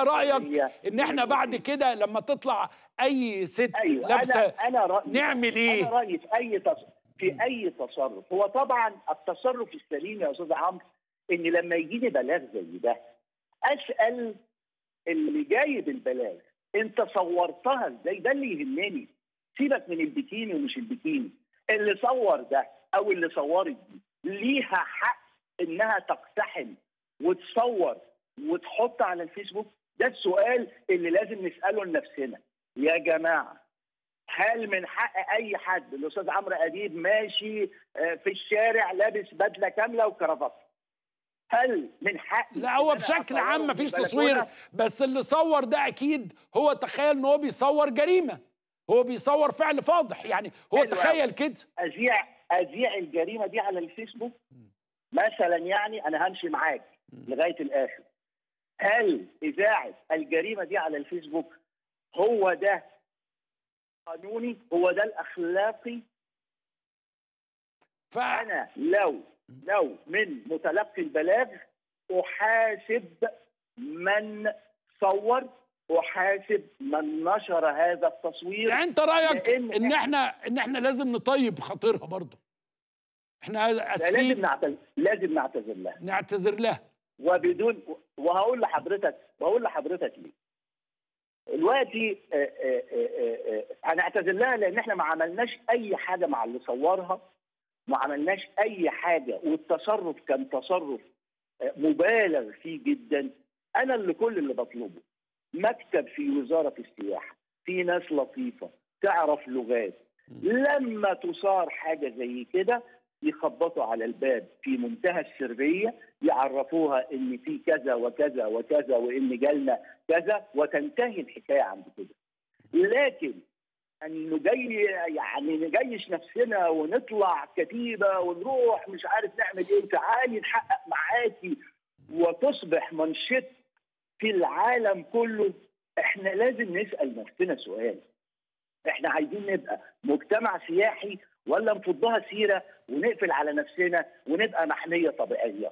رأيك إن إحنا بعد كده لما تطلع أي ست أيوه لابسة أنا أنا رايي نعمل إيه؟ أنا رأيي في أي تص... في أي تصرف. هو طبعا التصرف السليم يا أستاذ عمرو إن لما يجيني بلاغ زي ده أسأل اللي جايب البلاغ أنت صورتها إزاي؟ ده اللي يهمني. سيبك من البكيني ومش البكيني. اللي صور ده أو اللي صورت دي ليها حق إنها تقتحم وتصور وتحط على الفيسبوك ده السؤال اللي لازم نسأله لنفسنا. يا جماعة هل من حق أي حد الأستاذ عمرو أديب ماشي آه، في الشارع لابس بدلة كاملة وكرافته هل من حق لا هو بشكل عام مفيش تصوير بس اللي صور ده أكيد هو تخيل إن هو بيصور جريمة. هو بيصور فعل فاضح يعني هو تخيل. كده. أذيع أذيع الجريمة دي على الفيسبوك. مثلا يعني أنا همشي معاك لغاية الآخر. هل اذاعه الجريمة دي على الفيسبوك هو ده قانوني هو ده الأخلاقي. ف أنا لو لو من متلقي البلاغ أحاسب من صور أحاسب من نشر هذا التصوير. يعني أنت رأيك إن إحنا- إحنا إن إحنا لازم نطيب خاطرها برضه. إحنا لازم أسفين. نعتذر لازم نعتذر لها. نعتذر لها. وبدون وهقول لحضرتك وهقول لحضرتك ليه. دلوقتي آه، آه، آه، آه، هنعتذر لها لأن إحنا ما عملناش أي حاجة مع اللي صورها ما عملناش أي حاجة والتصرف كان تصرف مبالغ فيه جدا. أنا اللي كل اللي بطلبه. مكتب في وزارة السياحة في ناس لطيفة تعرف لغات. لما تصار حاجة زي كده يخبطوا على الباب في منتهى السريه يعرفوها إن في كذا وكذا وكذا وإن جالنا كذا وتنتهي الحكاية عند كده. لكن أن نجي يعني نجيش نفسنا ونطلع كتيبة ونروح مش عارف نعمل إيه وتعالي نحقق معاكي وتصبح منشط في العالم كله إحنا لازم نسأل نفسنا سؤال. إحنا عايزين نبقى مجتمع سياحي ولا نفضها سيرة ونقفل على نفسنا ونبقى محمية طبيعية.